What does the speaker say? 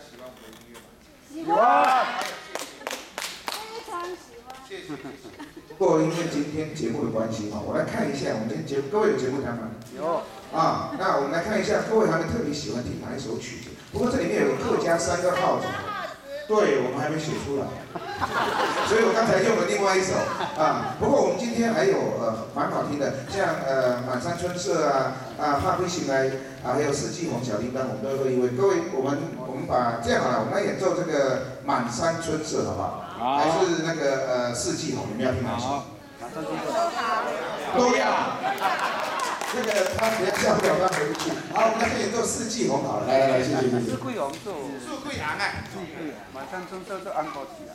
喜欢我们的音乐吗？喜欢，非常喜欢。谢谢谢谢。不过因为今天节目的关系哈，我来看一下我们今天节目，各位有节目单吗？有。啊，那我们来看一下，各位他们特别喜欢听哪一首曲子？不过这里面有客家三个号子，对我们还没写出来，所以我刚才用了另外一首啊。不过我们今天还有呃蛮好听的，像呃满山春色啊啊花飞醒来啊，还有四季红小叮当，我们都会一位。各位，我们我们把这样好了，我们来演奏这个满山春色好不好？好还是那个呃四季红，你们要听哪首？都要。那个他等下下不了班回不去。好，我们来先演奏四季红好了，来来来，谢谢谢谢四。季红做，祝贵阳啊！四贵，马上春色做安高起来。